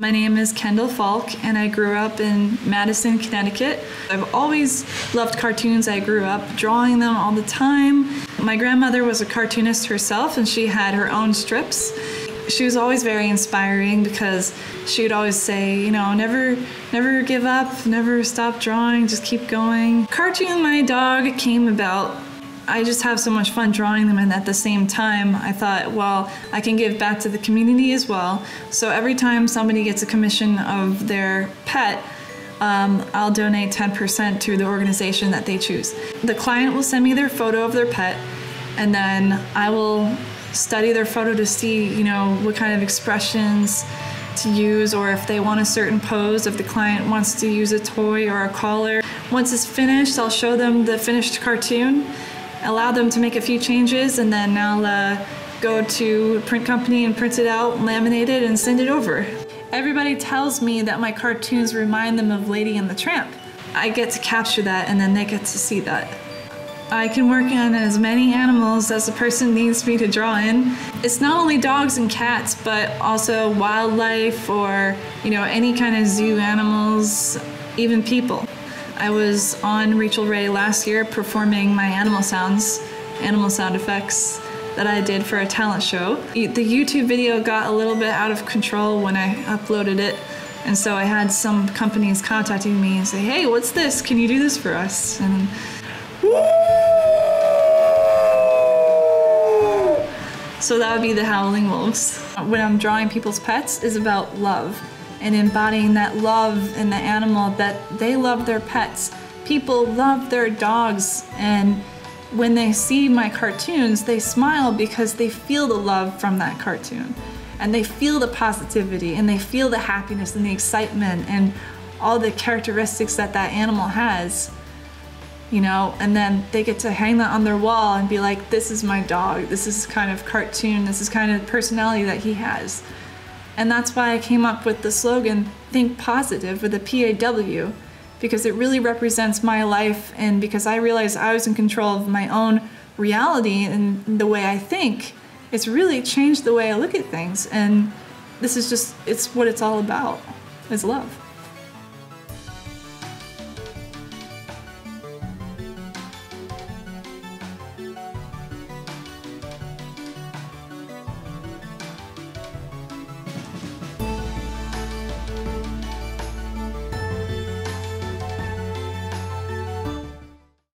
My name is Kendall Falk, and I grew up in Madison, Connecticut. I've always loved cartoons. I grew up drawing them all the time. My grandmother was a cartoonist herself, and she had her own strips. She was always very inspiring because she would always say, you know, never, never give up, never stop drawing, just keep going. Cartoon My Dog came about I just have so much fun drawing them, and at the same time, I thought, well, I can give back to the community as well. So every time somebody gets a commission of their pet, um, I'll donate 10% to the organization that they choose. The client will send me their photo of their pet, and then I will study their photo to see, you know, what kind of expressions to use, or if they want a certain pose, if the client wants to use a toy or a collar. Once it's finished, I'll show them the finished cartoon allow them to make a few changes, and then I'll uh, go to a print company and print it out, laminate it, and send it over. Everybody tells me that my cartoons remind them of Lady and the Tramp. I get to capture that, and then they get to see that. I can work on as many animals as the person needs me to draw in. It's not only dogs and cats, but also wildlife or, you know, any kind of zoo animals, even people. I was on Rachael Ray last year performing my animal sounds, animal sound effects that I did for a talent show. The YouTube video got a little bit out of control when I uploaded it. And so I had some companies contacting me and say, hey, what's this? Can you do this for us? And so that would be the Howling Wolves. When I'm drawing people's pets is about love and embodying that love in the animal that they love their pets. People love their dogs and when they see my cartoons, they smile because they feel the love from that cartoon. And they feel the positivity and they feel the happiness and the excitement and all the characteristics that that animal has. You know, and then they get to hang that on their wall and be like, this is my dog. This is kind of cartoon. This is kind of personality that he has. And that's why I came up with the slogan, Think Positive, with a PAW, because it really represents my life and because I realized I was in control of my own reality and the way I think. It's really changed the way I look at things. And this is just, it's what it's all about, is love.